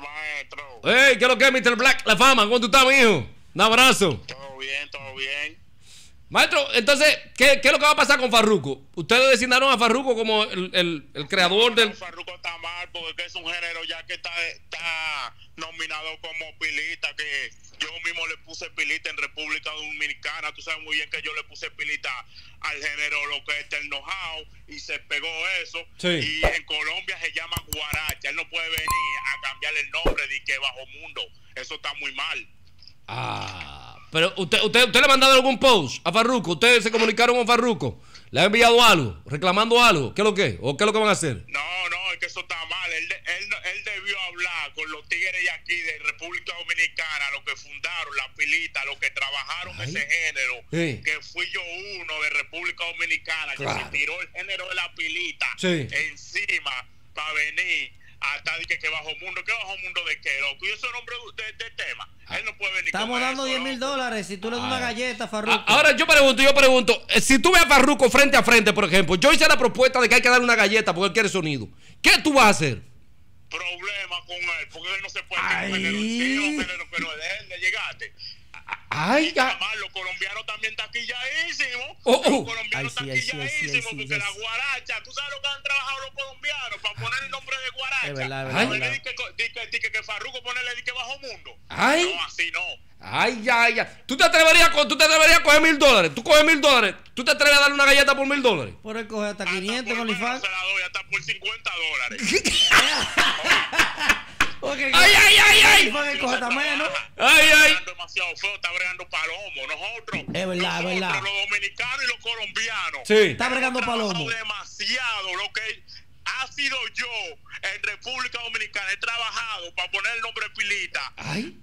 maestro? Hey, ¿qué es lo que es, Mr. Black? La fama, ¿cómo tú estás, mijo? Un abrazo. Todo bien, todo bien. Maestro, entonces, ¿qué, qué es lo que va a pasar con Farruko? Ustedes designaron a Farruko como el, el- el creador del. Farruko está mal porque es un género ya que está, está nominado como pilita, que yo mismo le puse pilita en República Dominicana. Tú sabes muy bien que yo le puse pilita al género lo que es Terno House y se pegó eso. Sí. Y en Colombia se llama Guaracha. Él no puede venir cambiarle el nombre de que Bajo Mundo. Eso está muy mal. Ah, pero usted, usted, usted le ha mandado algún post a Farruko. Ustedes se comunicaron con Farruko. Le ha enviado algo, reclamando algo. ¿Qué es lo que? ¿O qué es lo que van a hacer? No, no, es que eso está mal. Él, él, él debió hablar con los tigres de aquí, de República Dominicana, los que fundaron la pilita, los que trabajaron Ay. ese género, Sí. que fui yo uno de República Dominicana, que Claro. se tiró el género de la pilita Sí. encima para venir hasta que, que bajo mundo, que bajo mundo de qué, loco. Y ese nombre de, de tema, él no puede venir Estamos dando eso, 10 mil dólares si tú le das una Ay. galleta, Farruko. A- Ahora yo pregunto, yo pregunto, eh, si tú ves a Farruko frente a frente, por ejemplo, yo hice la propuesta de que hay que darle una galleta porque él quiere sonido. ¿Qué tú vas a hacer? Problema con él, porque él no se puede Ay. un género, sí, un género que no es de él, de llegaste. Ay, ya. Colombianos también taquilladísimos. Oh, oh. Los colombianos taquilladísimos sí, porque la guaracha, tú sabes lo que han trabajado los colombianos para poner el nombre de guaracha. Es verdad, es verdad, No es le verdad. di que, que, Farruko ponerle bajo mundo. Ay. No, así no. Ay, ya, ya. ¿Tú te atreverías, tú te atreverías a coger mil dólares? ¿Tú coges mil dólares? ¿Tú te atreves a darle una galleta por mil dólares? Por él coge hasta Hasta 500 en por menos OnlyFans. se la doy hasta por 50 dólares. Porque- Ay, ay, ay, ay. Ay, ay. demasiado feo, está bregando palomo. Nosotros, Es verdad, es nosotros, verdad. los dominicanos y los colombianos. Sí. Está bregando palomo. demasiado lo que ha sido yo en República Dominicana. He trabajado para poner el nombre Pilita Ay.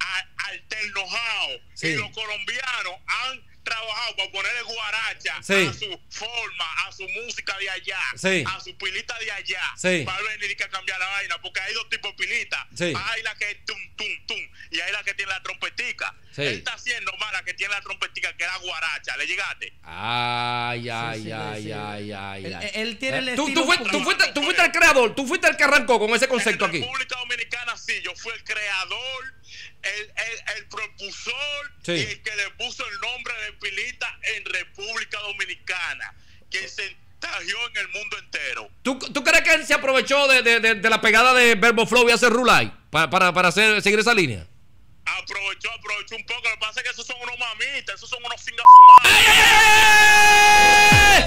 al Ternojao. Sí. Y los colombianos han trabajado para ponerle guaracha Sí. a su forma, a su música de allá, Sí. a su pilita de allá, Sí. para venir y que cambiar la vaina, porque hay dos tipos de pilita. Sí. Hay la que es tum, tum, tum, y hay la que tiene la trompetica. Sí. Él está haciendo más la que tiene la trompetica, que era guaracha. ¿Le llegaste? Ay, ay, ay, ay, ay, Él- ay. él tiene el Eh, tú, estilo tú, fuiste, tú, fuiste, tú fuiste el creador, tú fuiste el que arrancó con ese concepto en aquí. República Dominicana sí, yo fui el creador, el, el, el propulsor Sí. y el que le puso el nombre de Pilita en República Dominicana, que se contagió en el mundo entero. ¿Tú, tú crees que él se aprovechó de, de- de- de la pegada de Verbo Flow y hacer Rulay para, para, para hacer, seguir esa línea? Aprovechó, aprovechó un poco, lo que pasa es que esos son unos mamitas, esos son unos singafumados. ¡Ay, ay, ay, ay!